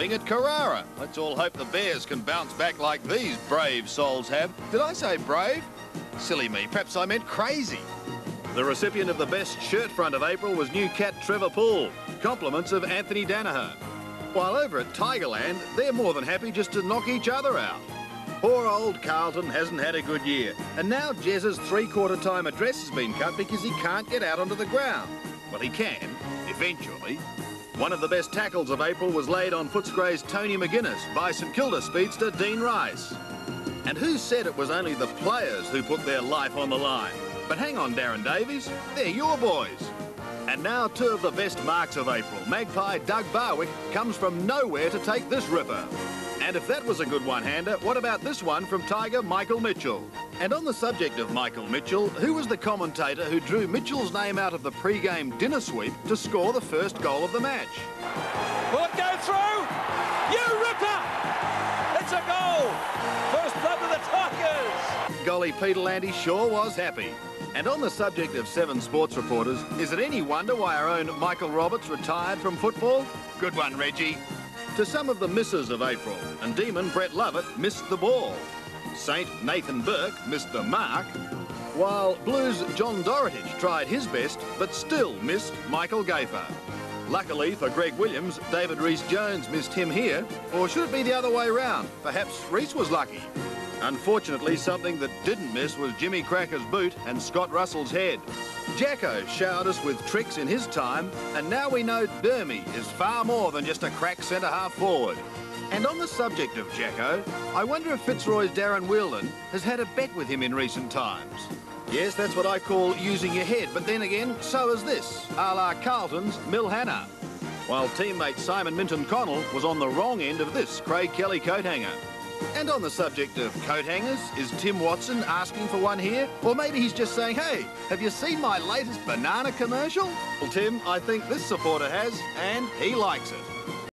at Carrara. Let's all hope the Bears can bounce back like these brave souls have. Did I say brave? Silly me, perhaps I meant crazy. The recipient of the best shirt front of April was new cat Trevor Poole. Compliments of Anthony Daniher. While over at Tigerland, they're more than happy just to knock each other out. Poor old Carlton hasn't had a good year, and now Jez's three-quarter time address has been cut because he can't get out onto the ground. Well, he can, eventually. One of the best tackles of April was laid on Footscray's Tony McGuinness by St Kilda speedster Dean Rice. And who said it was only the players who put their life on the line? But hang on, Darren Davies, they're your boys. And now two of the best marks of April. Magpie Doug Barwick comes from nowhere to take this ripper. And if that was a good one-hander, what about this one from Tiger Michael Mitchell? And on the subject of Michael Mitchell, who was the commentator who drew Mitchell's name out of the pre-game dinner sweep to score the first goal of the match? Will it go through? You ripper! It's a goal! Golly, Peter Landy sure was happy. And on the subject of seven sports reporters, is it any wonder why our own Michael Roberts retired from football? Good one, Reggie. To some of the misses of April, and Demon Brett Lovett missed the ball. Saint Nathan Burke missed the mark, while Blues John Dorotich tried his best, but still missed Michael Gayfer. Luckily for Greg Williams, David Rhys-Jones missed him here, or should it be the other way round? Perhaps Rhys was lucky. Unfortunately, something that didn't miss was Jimmy Cracker's boot and Scott Russell's head. Jacko showered us with tricks in his time, and now we know Dermy is far more than just a crack centre-half forward. And on the subject of Jacko, I wonder if Fitzroy's Darren Wheildon has had a bet with him in recent times. Yes, that's what I call using your head, but then again, so is this, a la Carlton's Mil Hanna. While teammate Simon Minton Connell was on the wrong end of this Craig Kelly coat hanger. And on the subject of coat hangers, is Tim Watson asking for one here? Or maybe he's just saying, hey, have you seen my latest banana commercial? Well, Tim, I think this supporter has, and he likes it.